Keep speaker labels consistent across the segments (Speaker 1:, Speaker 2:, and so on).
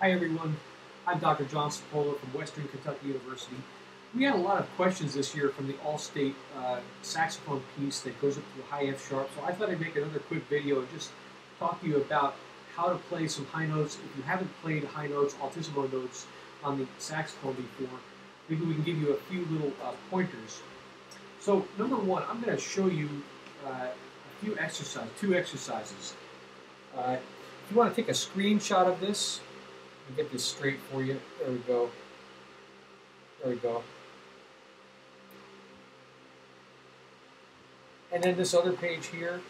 Speaker 1: Hi everyone, I'm Dr. John Cipolla from Western Kentucky University. We had a lot of questions this year from the All-State uh, saxophone piece that goes up to the high F sharp, so I thought I'd make another quick video and just talk to you about how to play some high notes. If you haven't played high notes, altissimo notes on the saxophone before, maybe we can give you a few little uh, pointers. So number one, I'm going to show you uh, a few exercises, two exercises. Uh, if you want to take a screenshot of this, get this straight for you. There we go. There we go. And then this other page here.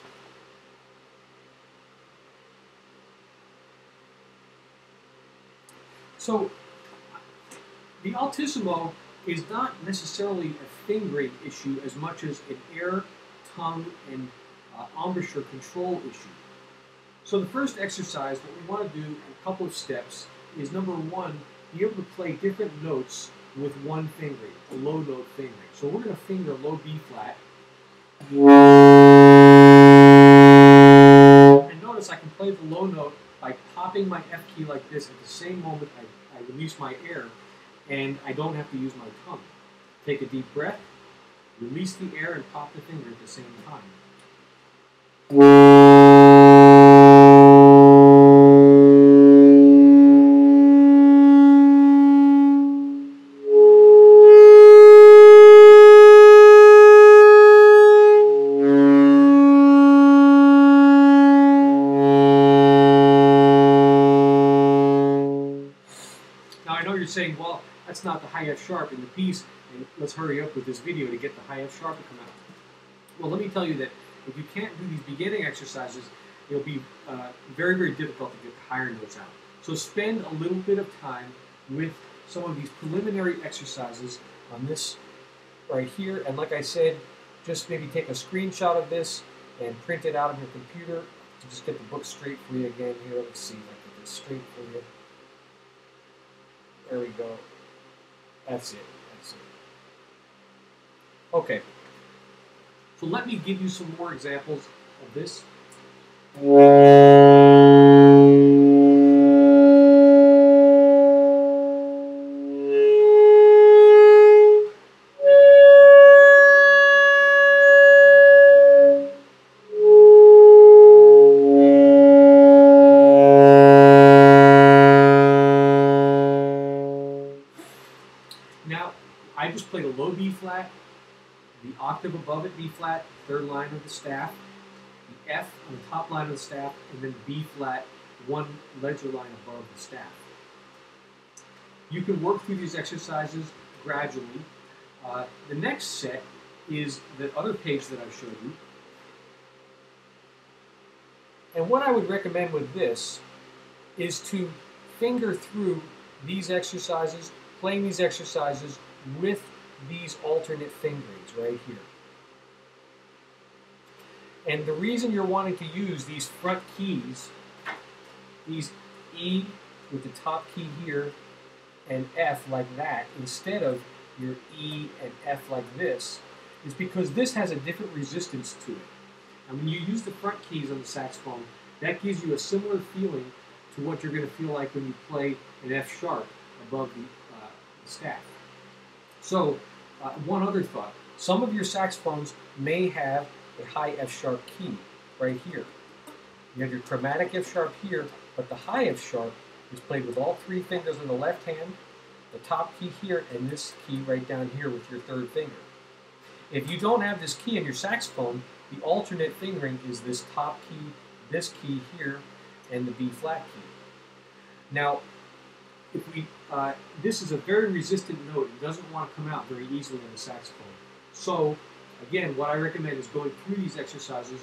Speaker 1: So the altissimo is not necessarily a fingering issue as much as an air, tongue, and uh, embouchure control issue. So the first exercise, what we want to do a couple of steps, is number one, be able to play different notes with one fingering, a low note fingering. So we're going to finger low B flat. And notice I can play the low note by popping my F key like this at the same moment I, I release my air, and I don't have to use my tongue. Take a deep breath, release the air, and pop the finger at the same time. F sharp in the piece, and let's hurry up with this video to get the high F sharp to come out. Well, let me tell you that if you can't do these beginning exercises, it'll be uh, very, very difficult to get the higher notes out. So spend a little bit of time with some of these preliminary exercises on this right here. And like I said, just maybe take a screenshot of this and print it out on your computer to just get the book straight for you again here. Let's see if I can get this straight for you. There we go. That's it. That's it. Okay. So let me give you some more examples of this. Now, I just played a low B flat, the octave above it, B flat, third line of the staff, the F on the top line of the staff, and then B flat, one ledger line above the staff. You can work through these exercises gradually. Uh, the next set is the other page that I showed you. And what I would recommend with this is to finger through these exercises, playing these exercises with these alternate fingerings right here. And the reason you're wanting to use these front keys, these E with the top key here and F like that, instead of your E and F like this, is because this has a different resistance to it. And when you use the front keys on the saxophone, that gives you a similar feeling to what you're going to feel like when you play an F sharp above the staff. So, uh, one other thought. Some of your saxophones may have a high F sharp key right here. You have your chromatic F sharp here, but the high F sharp is played with all three fingers in the left hand, the top key here, and this key right down here with your third finger. If you don't have this key in your saxophone, the alternate fingering is this top key, this key here, and the B flat key. Now, if we, uh, this is a very resistant note. It doesn't want to come out very easily on the saxophone. So, again, what I recommend is going through these exercises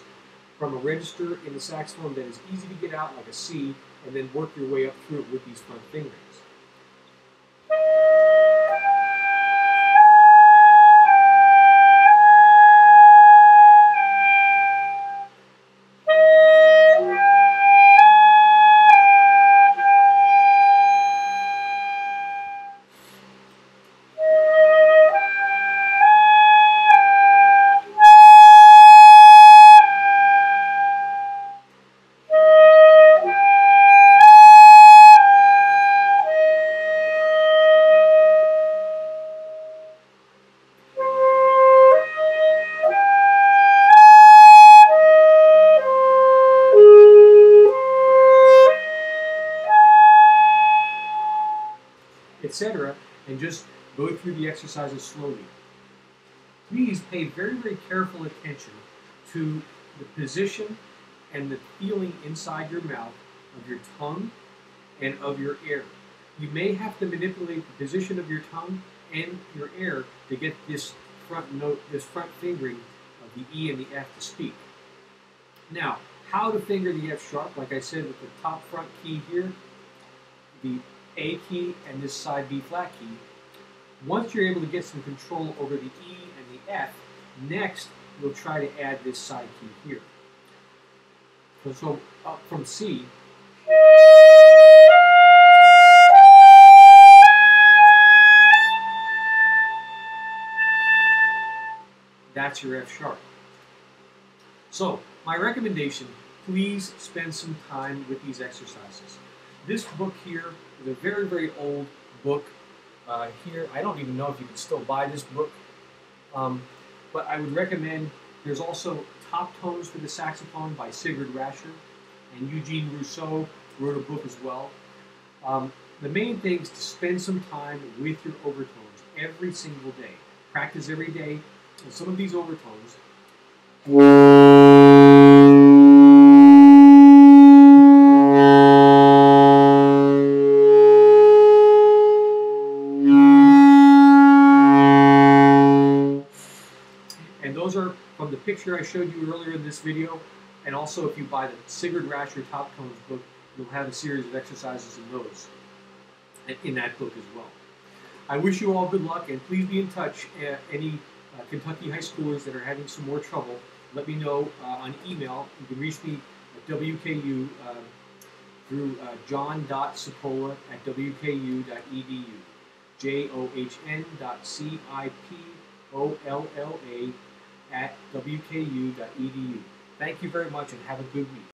Speaker 1: from a register in the saxophone that is easy to get out, like a C, and then work your way up through it with these front fingerings. And just go through the exercises slowly. Please pay very, very careful attention to the position and the feeling inside your mouth of your tongue and of your air. You may have to manipulate the position of your tongue and your air to get this front note, this front fingering of the E and the F to speak. Now, how to finger the F sharp, like I said, with the top front key here, the A key, and this side B flat key. Once you're able to get some control over the E and the F, next we'll try to add this side key here. So, so up from C, that's your F sharp. So, my recommendation, please spend some time with these exercises. This book here is a very, very old book. Uh, here, I don't even know if you can still buy this book, um, but I would recommend, there's also Top Tones for the Saxophone by Sigurd Rascher, and Eugene Rousseau wrote a book as well. Um, the main thing is to spend some time with your overtones every single day. Practice every day. And some of these overtones I showed you earlier in this video. And also, if you buy the Sigurd Rascher Top Tones book, you'll have a series of exercises in those, in that book as well. I wish you all good luck, and please be in touch. Uh, any uh, Kentucky high schoolers that are having some more trouble, let me know uh, on email. You can reach me at WKU uh, through uh, john.cipolla at wku.edu. J O H N dot C I P O L L A at wku.edu. Thank you very much and have a good week.